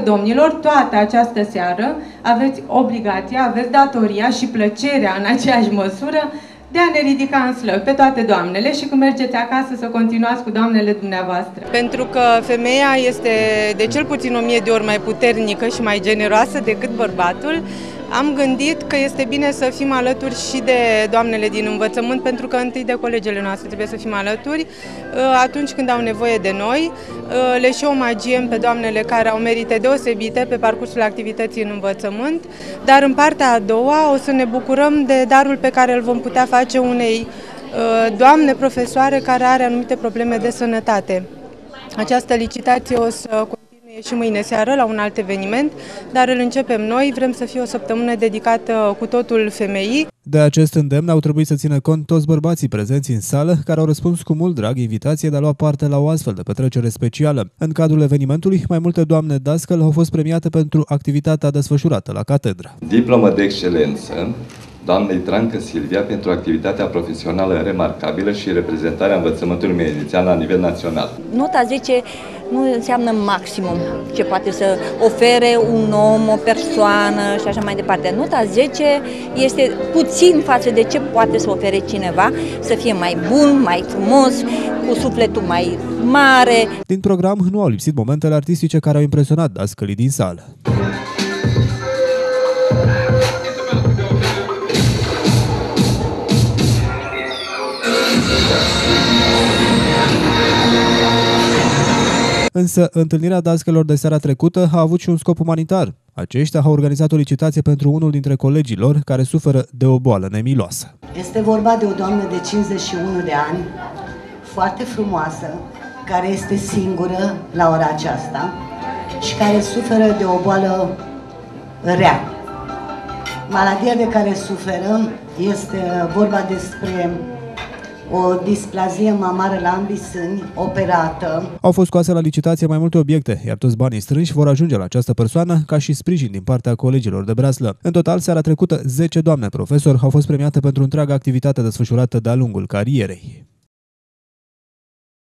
Domnilor, toată această seară aveți obligația, aveți datoria și plăcerea în aceeași măsură de a ne ridica în slăv pe toate doamnele și când mergeți acasă să continuați cu doamnele dumneavoastră. Pentru că femeia este de cel puțin o mie de ori mai puternică și mai generoasă decât bărbatul, am gândit că este bine să fim alături și de doamnele din învățământ, pentru că întâi de colegele noastre trebuie să fim alături uh, atunci când au nevoie de noi. Uh, le și omagiem pe doamnele care au merite deosebite pe parcursul activității în învățământ, dar în partea a doua o să ne bucurăm de darul pe care îl vom putea face unei uh, doamne profesoare care are anumite probleme de sănătate. Această licitație o să E și mâine seară la un alt eveniment, dar îl începem noi. Vrem să fie o săptămână dedicată cu totul femeii. De acest îndemn au trebuit să țină cont toți bărbații prezenți în sală, care au răspuns cu mult drag invitație de a lua parte la o astfel de petrecere specială. În cadrul evenimentului, mai multe doamne dascăl au fost premiate pentru activitatea desfășurată la catedră. Diplomă de excelență doamnei Trancă Silvia pentru activitatea profesională remarcabilă și reprezentarea învățământului medițian la nivel național. Nota 10 nu înseamnă maximum ce poate să ofere un om, o persoană și așa mai departe. Nota 10 este puțin față de ce poate să ofere cineva, să fie mai bun, mai frumos, cu sufletul mai mare. Din program nu au lipsit momentele artistice care au impresionat dascălii din sală. Însă, întâlnirea dascălor de seara trecută a avut și un scop umanitar. Aceștia au organizat o licitație pentru unul dintre colegii lor care suferă de o boală nemiloasă. Este vorba de o doamnă de 51 de ani, foarte frumoasă, care este singură la ora aceasta și care suferă de o boală rea. Maladia de care suferă este vorba despre o displazie mamară la ambii sâni, operată. Au fost scoase la licitație mai multe obiecte, iar toți banii strânși vor ajunge la această persoană ca și sprijin din partea colegilor de breaslă. În total, seara trecută, 10 doamne profesori au fost premiate pentru întreaga activitate desfășurată de-a lungul carierei.